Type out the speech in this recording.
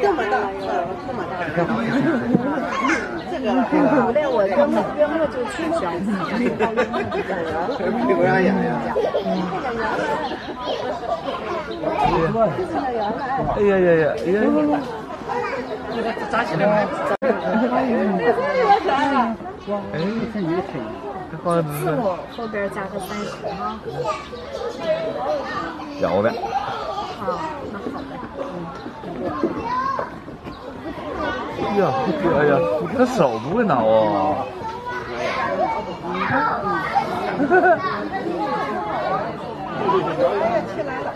这么大，这么大，这个后来我月末月末就取消，屁股上痒痒。哎呀呀呀！哎呀！这个扎起来吗？哎，这也可以。这好像是后边加个三十哈。要的。好，哎呀，哎呀，他手不会挠哦。哈哈。起来了。